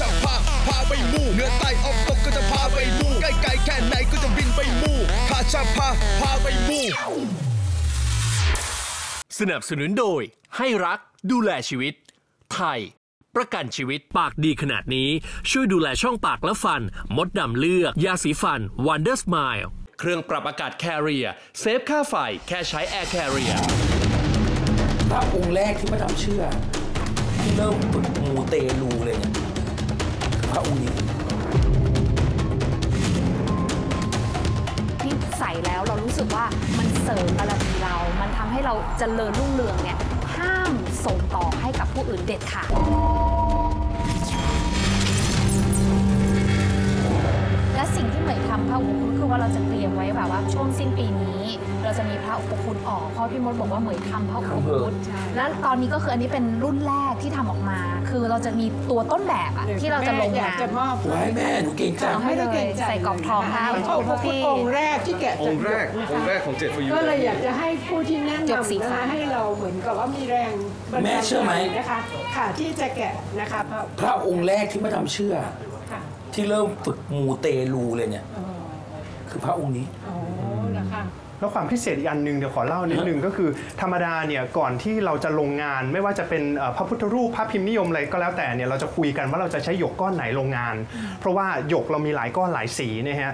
จะพาพาไปมู่เหนือใต้ออกตกก็จะพาไปมู่ใกล้ไกลแค่ไหนก็จะบินไปมู่ข้าจะพาพาไปมู่สนับสนุนโดย ให้รักดูแลชีวิต ไทย ประกันชีวิตปากดีขนาดนี้ ช่วยดูแลช่องปากและฟัน มดดำเลือก ยาสีฟัน Wonder Smile เครื่องปรับอากาศ Carrier เซฟค่าไฟแค่ใช้ Air Carrier พระองค์แรกที่พระทำเชื่อที่เริ่มฝึกมูเตลูเลยเนี่ยคือพ ระองค์นี้ที่ใส่แล้วเรารู้สึกว่ามันเสริมบารมีเรา มันทำให้เราเจริญรุ่งเรืองเนี่ยห้ามส่งต่อให้กับผู้อื่นเด็ดขาด สิ่งที่เหมยทำพระอุปคุณคือว่าเราจะเตรียมไว้แบบว่าช่วงสิ้นปีนี้ เราจะมีพระอุปคุณออกเพราะพี่มดบอกว่าเหมยทำพระอุปคุณและตอนนี้ก็คืออันนี้เป็นรุ่นแรกที่ทำออกมา คือเราจะมีตัวต้นแบบอะที่เราจะลงอยากงานจะมอบไว้แม่หนูเก่งจังเอาให้เลยใส่กรอบทองให้พระอุปคุพี่องค์แรกที่แกะจากองค์แรกหยองค์แรกของเจ็ดฟอยูก็เลยอยากจะให้ผู้ที่แนะหยกสีนำนะฟ้าคะให้เราเหมือนกับว่ามีแรงบันดาลแม่เชื่อไหมใจนะคะค่ะที่จะแกะนะคะพระพระองค์แรกที่พระทำเชื่อค่ะ ที่เริ่มฝึกมูเตลูเลยเนี่ย คือพระองค์นี้อ๋อนะคะแล้วความพิเศษอีกอันหนึ่งเดี๋ยวขอเล่านิดนึงก็คือธรรมดาเนี่ยก่อนที่เราจะลงงาน ไม่ว่าจะเป็นเอ่อพระพุทธรูปพระพิมพ์นิยมอะไรก็แล้วแต่เนี่ยเราจะคุยกันว่าเราจะใช้หยกก้อนไหนลงงาน เพราะว่าหยกเรามีหลายก้อนหลายสีนะฮะ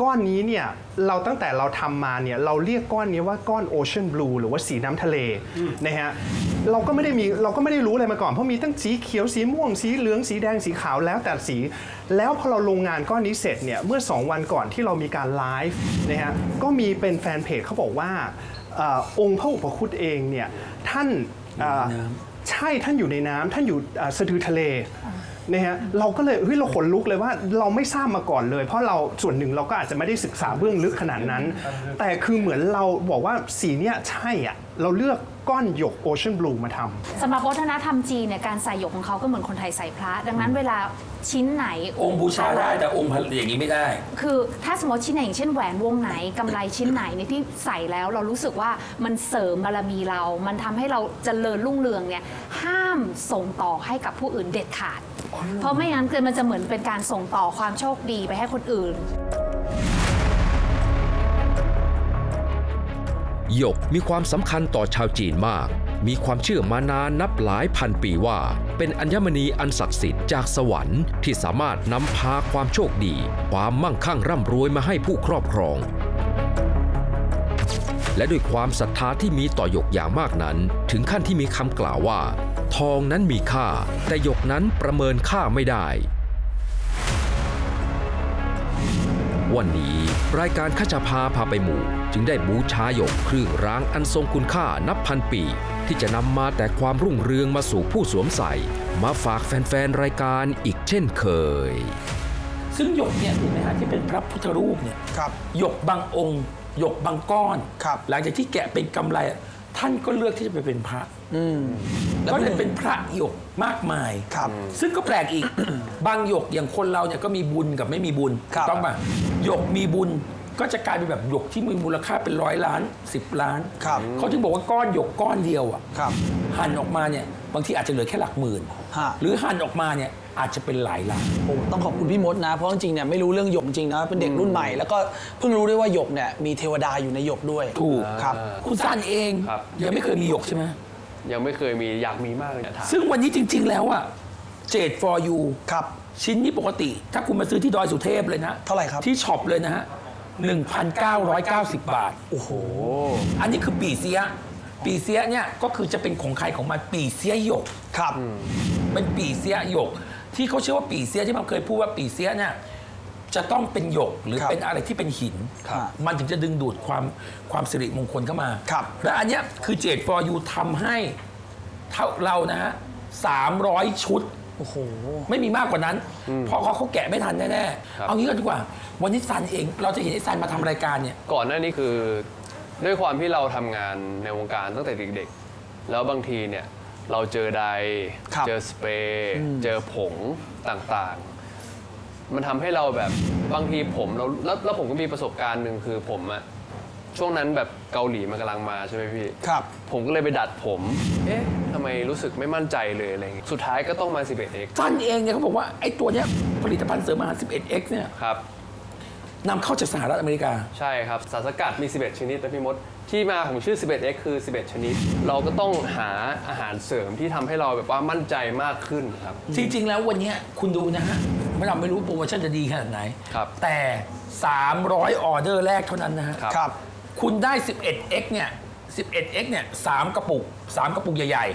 ก้อนนี้เนี่ยเราตั้งแต่เราทำมาเนี่ยเราเรียกก้อนนี้ว่าก้อนโอเชียนบลูหรือว่าสีน้ำทะเลนะฮะเราก็ไม่ได้มีเราก็ไม่ได้รู้อะไรมาก่อน เพราะมีตั้งสีเขียวสีม่วงสีเหลืองสีแดงสีขาวแล้วแต่สี แล้วพอเราลงงานก้อนนี้เสร็จเนี่ยเมื่อ 2 วันก่อนที่เรามีการไลฟ์นะฮะก็มีเป็นแฟนเพจเขาบอกว่าเออองค์พระอุปคุตเองเนี่ยท่านเอ่ออยู่ ในน้ใช่ท่านอยู่ในน้ำท่านอยู่เอ่อสะดือทะเลนะฮะเราก็เลยเฮ้ยเราขนลุกเลยว่าเราไม่ทราบมาก่อนเลย เพราะเราส่วนหนึ่งเราก็อาจจะไม่ได้ศึกษาเบื้องลึกขนาดนั้น แต่คือเหมือนเราบอกว่าสีเนี้ยใช่อะ เราเลือกก้อนหยกโอเชียนบลูมาทำสำหรับวัฒนธรรมจีนเนี่ยการใส่หยกของเขาก็เหมือนคนไทยใส่พระ ดังนั้นเวลาชิ้นไหนองค์บูชาได้แต่องค์อย่างนี้ไม่ได้ คือถ้าสมมติชิ้นไหนอย่างเช่นแหวนวงไหนกำไรชิ้นไหนเนี่ยที่ใส่แล้วเรารู้สึกว่ามันเสริมบารมีเรา มันทำให้เราเจริญรุ่งเรืองเนี่ยห้ามส่งต่อให้กับผู้อื่นเด็ดขาด เพราะไม่งั้นคือมันจะเหมือนเป็นการส่งต่อความโชคดีไปให้คนอื่น หยกมีความสำคัญต่อชาวจีนมาก มีความเชื่อมานานนับหลายพันปีว่า เป็นอัญมณีอันศักดิ์สิทธิ์จากสวรรค์ที่สามารถนำพาความโชคดี ความมั่งคั่งร่ำรวยมาให้ผู้ครอบครอง และด้วยความศรัทธาที่มีต่อหยกอย่างมากนั้น ถึงขั้นที่มีคำกล่าวว่า ทองนั้นมีค่า แต่หยกนั้นประเมินค่าไม่ได้ วันนี้รายการข้าจะพาพาไปหมู่ จึงได้บูชาหยกเครื่องรางอันทรงคุณค่านับพันปี ที่จะนำมาแต่ความรุ่งเรืองมาสู่ผู้สวมใส่ มาฝากแฟนๆ รายการอีกเช่นเคย ซึ่งหยกเนี่ยเห็นไหมฮะที่เป็นพระพุทธรูปเนี่ยครับหยกบางองค์หยกบางก้อน ครับ หลังจากที่แกะเป็นกำไร ท่านก็เลือกที่จะไปเป็นพระก็เลยเป็นพระหยกมากมายครับ ซึ่งก็แปลกอีก บางหยกอย่างคนเราเนี่ยก็มีบุญกับไม่มีบุญครับถูกต้องป่ะหยกมีบุญ ก็จะกลายเป็นแบบหยกที่มีมูลค่าเป็นร้อยล้าน 10 ล้าน ครับ เขาถึงบอกว่าก้อนหยกก้อนเดียวอะครับ หั่นออกมาเนี่ยบางทีอาจจะเหลือแค่หลักหมื่น ฮะ หรือหั่นออกมาเนี่ยอาจจะเป็นหลายล้าน โอ้ต้องขอบคุณพี่มดนะ เพราะจริงๆเนี่ยไม่รู้เรื่องหยกจริงนะเป็นเด็กรุ่นใหม่แล้วก็เพิ่งรู้ด้วยว่าหยกเนี่ยมีเทวดาอยู่ในหยกด้วยถูก ครับ คุณซันเองครับ ยังไม่เคยมีหยกใช่ไหมยังไม่เคยมีอยากมีมากเลยนะถามซึ่งวันนี้จริง ๆ แล้วอะเจด for you ครับ ชิ้นนี้ปกติ ถ้าคุณมาซื้อที่ดอยสุเทพเลยนะเท่าไหร่ครับ ที่ช็อปเลยนะฮะ 1,990 บาท โอ้โห อันนี้คือปีเสีย ปีเสียเนี่ยก็คือจะเป็นของใครของมันปีเสียหยก ครับ เป็นปีเสียหยก ที่เขาเชื่อว่าปีเสียที่มันเคยพูดว่าปีเสียเนี่ยจะต้องเป็นหยกหรือครับเป็นอะไรที่เป็นหินครับมันถึงจะดึงดูดความความสิริมงคลเข้ามาครับและอันเนี้ยคือเจด for you ทำให้เท่าเรานะฮะสามร้อยชุด โอ้โหไม่มีมากกว่านั้น เพราะเขาเขาแกะไม่ทันแน่ครับๆเอางี้กันดีกว่า วันนี้ซันเองเราจะเห็นไอ้ซันมาทำรายการเนี่ย ก่อนหน้านี้คือด้วยความที่เราทำงานในวงการตั้งแต่เด็กๆ แล้วบางทีเนี่ยเราเจอไดร์ครับเจอสเปรย์เจอผงต่างๆ มันทำให้เราแบบบางทีผมเราแล้วแล้วผมก็มีประสบการณ์หนึ่งคือผมอะ ช่วงนั้นแบบเกาหลีมันกำลังมาใช่ไหมพี่ ครับผผมก็เลยไปดัดผม เอ๊ะทำไมรู้สึกไม่มั่นใจเลยอะไรอย่างงี้สุดท้ายก็ต้องมา 11x ท่านเองเนี่ยเขาบอกว่าไอ้ตัวเนี้ยผลิตภัณฑ์เสริมอาหาร 11x เนี่ยครับ นำเข้าจากสหรัฐอเมริกา ใช่ครับ สารสกัดมี 11 ชนิดนะพี่มด ที่มาของชื่อ 11x คือ 11 ชนิด เราก็ต้องหาอาหารเสริมที่ทำให้เราแบบว่ามั่นใจมากขึ้นครับ จริง ๆ แล้ววันเนี้ยคุณดูนะฮะไม่เราไม่รู้โปรโมชั่นจะดีขนาดไหน ครับแต่ 300 ออเดอร์แรกเท่านั้นนะฮะ ครับ ครับคุณได้ 11x เนี่ย 11x เนี่ยสามกระปุก3กระปุกใหญ่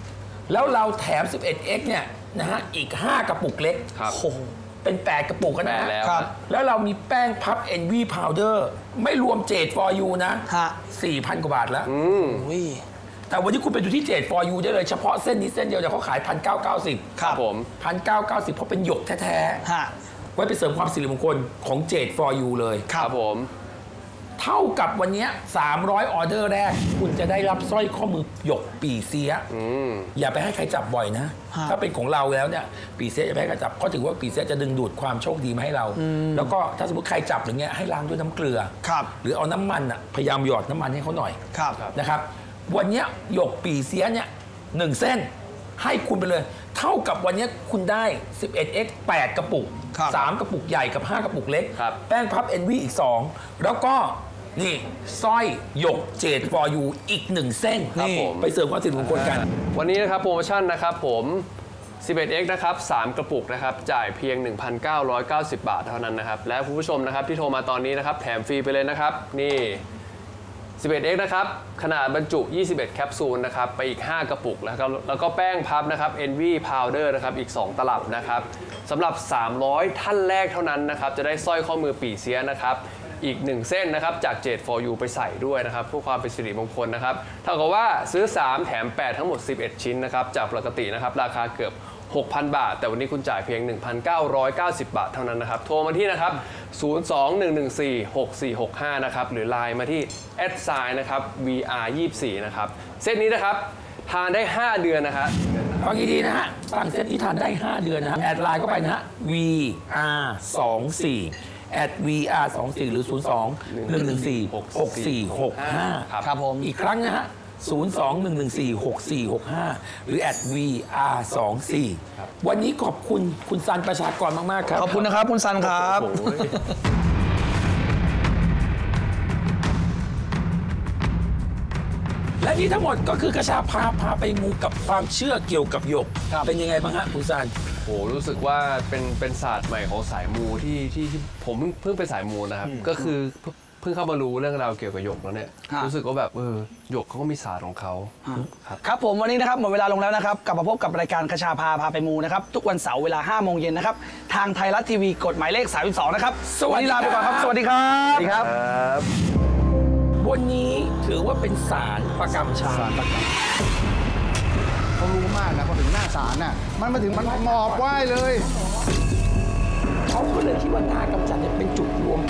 ๆ แล้วเราแถม 11x เนี่ยนะฮะอีก 5 กระปุกเล็กครับ โอ้โหเป็น 8 กระปุกกันนะแปดแล้วครับครับ แล้วเรามีแป้งพับ NV Powder ไม่รวมเจด for you นะ ฮะ4,000 กว่าบาทแล้วอืมอุ้ย แต่วันนี้คุณไปดูที่เจด for you ได้เลยเฉพาะเส้นนี้เส้นเดียวเนี่ยเขาขาย 1,990 ครับผม 1,990 เพราะเป็นหยกแท้ฮะ ๆ ไว้ไปเสริมความสิริมงคลของเจด for you เลย ครับผม เท่ากับวันเนี้ย300 ออเดอร์แรก คุณจะได้รับสร้อยข้อมือหยกปีเสียอืมอย่าไปให้ใครจับบ่อยนะฮะถ้าเป็นของเราแล้วเนี่ยปีเสียอย่าไปให้ใครจับเพราะถือว่าปีเสียจะดึงดูดความโชคดีมาให้เรา แล้วก็ถ้าสมมติใครจับอย่างเงี้ยให้ล้างด้วยน้ำเกลือครับหรือเอาน้ำมันอะพยายามหยอดน้ำมันให้เขาหน่อยครับนะครับ วันเนี้ยหยกปีเสียเนี่ยหนึ่งเส้นให้คุณไปเลย เท่ากับวันเนี้ยคุณได้ 11x 8 กระปุกครับ3กระปุกใหญ่กับ 5 กระปุกเล็กครับแป้งพับ NV อีก 2 แล้วก็ นี่สร้อยหยกเจด for you อีกหนึ่งเส้นครับนี่ผม ไปเสริมความสิริมงคลกัน วันนี้นะครับโปรโมชั่นนะครับผม 11x นะครับ 3 กระปุกนะครับ จ่ายเพียง 1,990 บาทเท่านั้นนะครับ และคุณผู้ชมนะครับที่โทรมาตอนนี้นะครับ แถมฟรีไปเลยนะครับ นี่ 11x นะครับ ขนาดบรรจุ 21 แคปซูลนะครับ ไปอีก 5 กระปุก แล้วก็แล้วก็แป้งพับนะครับ NV Powder นะครับ อีก 2 ตลับนะครับสำหรับ 300 ท่านแรกเท่านั้นนะครับ จะได้สร้อยข้อมือปีเสียนะครับ อีก 1 เส้นนะครับจากเจด for you ไปใส่ด้วยนะครับเพื่อความเป็นสิริมงคลนะครับเท่ากับว่าซื้อ 3 แถม 8 ทั้งหมด 11 ชิ้นนะครับจากปกตินะครับราคาเกือบ 6,000 บาท แต่วันนี้คุณจ่ายเพียง 1,990 บาทเท่านั้นนะครับ โทรมาที่นะครับ 021146465 นะครับ หรือไลน์มาที่ a d s i g n นะครับ vr24 นะครับ เซตนี้นะครับ ทานได้ 5 เดือนนะครับฟังดีๆนะฮะสั่งเซตนี้ทานได้ 5 เดือนนะครับแอดไลน์ก็ไปนะฮะ VR24 at vr 2 4หรือ 0 2 1 1 4 6 4 6 5 ครับผมอีกครั้งนะฮะ 02-114-6465 หรือ at vr24 วันนี้ขอบคุณคุณซันประชากรมาก ๆ ครับ ขอบคุณนะครับ คุณซันครับ และนี่ทั้งหมดก็คือกระชาพาพาไปงูกับความเชื่อเกี่ยวกับหยก เป็นยังไงบ้างฮะคุณซัน โหรู้สึกว่าเป็นเป็นศาสตร์ใหม่ของสายมูที่ที่ที่ผมเพิ่งเพิ่งเป็นสายมูนะครับ ก็คือเพิ่งเพิ่งเข้ามารู้เรื่องราวเกี่ยวกับหยกแล้วเนี่ย ฮะ รู้สึกว่าแบบเออหยกเขาก็มีศาสตร์ของเขาครับ ครับผมวันนี้นะครับหมดเวลาลงแล้วนะครับกลับมาพบกับรายการคชาพาพาไปมูนะครับทุกวันเสาร์เวลา5โมงเย็นนะครับทางไทยรัฐทีวีกฎหมายเลข 32 นะครับสวัสดีนนี้ลาไปก่อนครับ สวัสดีครับสวัสดีครับวันนี้ถือว่าเป็นสารประกรรมชา เขารู้มากนะพอถึงหน้าศาลน่ะ มันมาถึงมันหมอบไหว้เลย เขาก็เลยคิดว่างากำจัดเนี่ยเป็นจุดรวม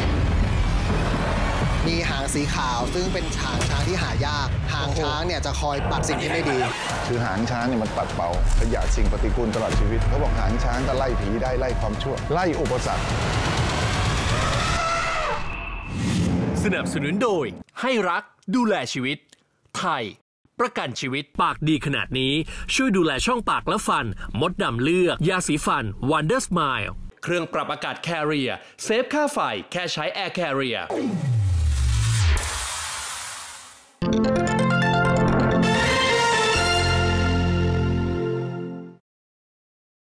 มีหางสีขาวซึ่งเป็นหางช้างที่หายาก หางช้างเนี่ยจะคอยปัดสิ่งที่ไม่ดี คือหางช้างเนี่ยมันปัดเป่าขยะสิ่งปฏิกูลตลอดชีวิตเขาบอกหางช้างก็ไล่ผีได้ไล่ความชั่ว ไล่อุปสรรคสนับสนุนโดยให้รักดูแลชีวิต ไทย ประกันชีวิตปากดีขนาดนี้ ช่วยดูแลช่องปากและฟัน มดดำเลือก ยาสีฟัน Wonder Smile เครื่องปรับอากาศ Carrier เซฟค่าไฟแค่ใช้ Air Carrier